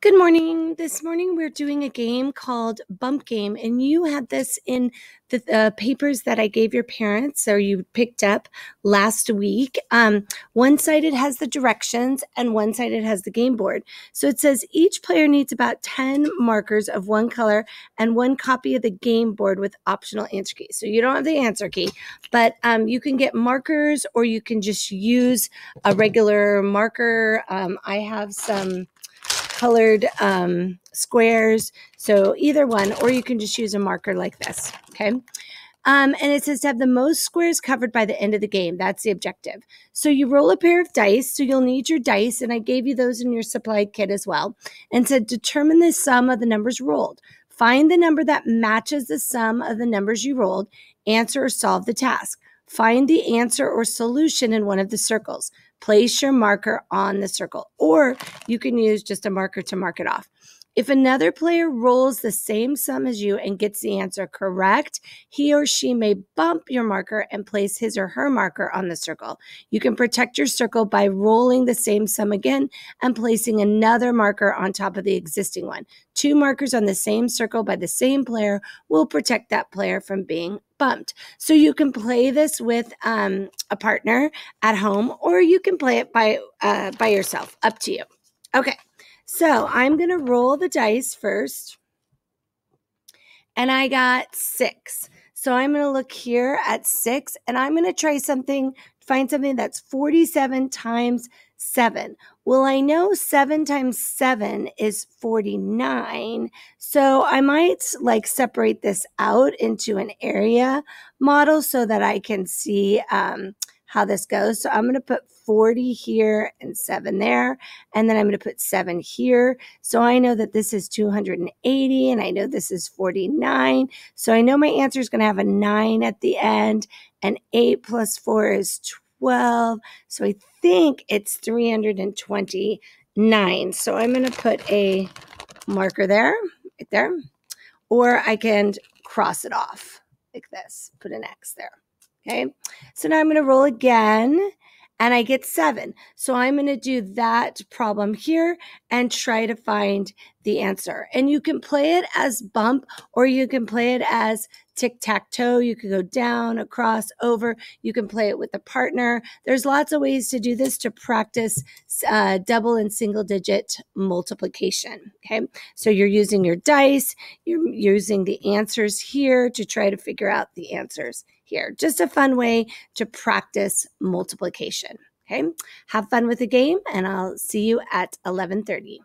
Good morning. This morning we're doing a game called Bump Game, and you had this in the uh, papers that I gave your parents or you picked up last week. Um, one side it has the directions, and one side it has the game board. So it says each player needs about 10 markers of one color and one copy of the game board with optional answer key. So you don't have the answer key, but um, you can get markers or you can just use a regular marker. Um, I have some colored um, squares. So either one, or you can just use a marker like this. Okay. Um, and it says to have the most squares covered by the end of the game. That's the objective. So you roll a pair of dice. So you'll need your dice, and I gave you those in your supply kit as well. And said determine the sum of the numbers rolled. Find the number that matches the sum of the numbers you rolled. Answer or solve the task. Find the answer or solution in one of the circles place your marker on the circle, or you can use just a marker to mark it off. If another player rolls the same sum as you and gets the answer correct, he or she may bump your marker and place his or her marker on the circle. You can protect your circle by rolling the same sum again and placing another marker on top of the existing one. Two markers on the same circle by the same player will protect that player from being bumped. So you can play this with um, a partner at home, or you can play it by uh, by yourself. Up to you. Okay. So I'm going to roll the dice first. And I got six. So I'm going to look here at six and I'm going to try something, find something that's 47 times seven. Well, I know seven times seven is 49. So I might like separate this out into an area model so that I can see um, how this goes. So I'm going to put 40 here and 7 there. And then I'm going to put 7 here. So I know that this is 280 and I know this is 49. So I know my answer is going to have a 9 at the end. And 8 plus 4 is 12. So I think it's 329. So I'm going to put a marker there, right there. Or I can cross it off like this, put an X there. Okay. So now I'm going to roll again and I get seven. So I'm going to do that problem here and try to find the answer. And you can play it as bump or you can play it as tic tac toe. You can go down, across, over. You can play it with a partner. There's lots of ways to do this to practice uh, double and single digit multiplication. Okay. So you're using your dice, you're using the answers here to try to figure out the answers here. Just a fun way to practice multiplication. Okay. Have fun with the game and I'll see you at 1130.